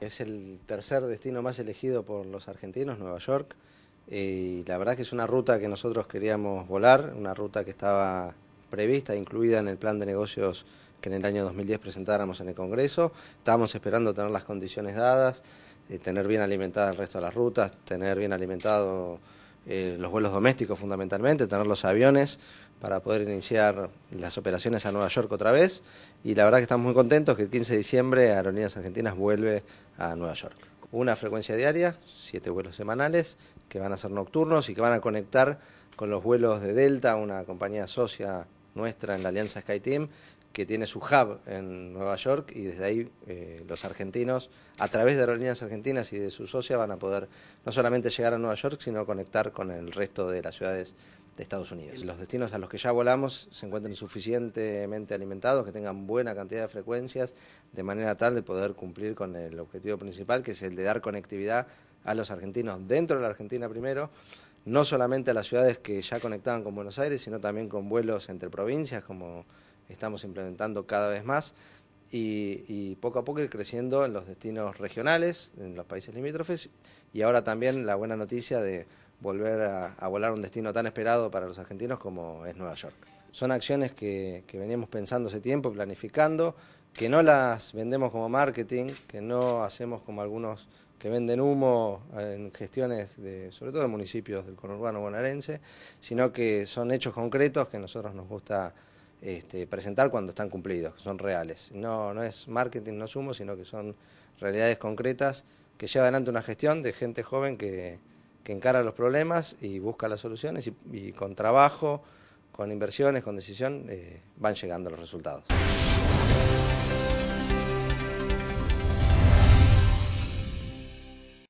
Es el tercer destino más elegido por los argentinos, Nueva York, y la verdad que es una ruta que nosotros queríamos volar, una ruta que estaba prevista, incluida en el plan de negocios que en el año 2010 presentáramos en el Congreso. Estábamos esperando tener las condiciones dadas, eh, tener bien alimentadas el resto de las rutas, tener bien alimentados eh, los vuelos domésticos fundamentalmente, tener los aviones para poder iniciar las operaciones a Nueva York otra vez. Y la verdad que estamos muy contentos que el 15 de diciembre Aerolíneas Argentinas vuelve a Nueva York. Una frecuencia diaria, siete vuelos semanales, que van a ser nocturnos y que van a conectar con los vuelos de Delta, una compañía socia nuestra en la Alianza SkyTeam, que tiene su hub en Nueva York y desde ahí eh, los argentinos, a través de aerolíneas argentinas y de su socia, van a poder no solamente llegar a Nueva York, sino conectar con el resto de las ciudades de Estados Unidos. Los destinos a los que ya volamos se encuentren suficientemente alimentados, que tengan buena cantidad de frecuencias, de manera tal de poder cumplir con el objetivo principal, que es el de dar conectividad a los argentinos dentro de la Argentina primero, no solamente a las ciudades que ya conectaban con Buenos Aires, sino también con vuelos entre provincias, como estamos implementando cada vez más, y, poco a poco ir creciendo en los destinos regionales, en los países limítrofes, y ahora también la buena noticia de volver a, volar un destino tan esperado para los argentinos como es Nueva York. Son acciones que, que veníamos pensando hace tiempo, planificando, que no las vendemos como marketing, que no hacemos como algunos que venden humo en gestiones, de, sobre todo de municipios del conurbano bonaerense, sino que son hechos concretos que a nosotros nos gusta este, presentar cuando están cumplidos, que son reales. No, no es marketing, no es humo, sino que son realidades concretas que lleva adelante una gestión de gente joven que, que encara los problemas y busca las soluciones y, con trabajo, con inversiones, con decisión, eh, van llegando los resultados.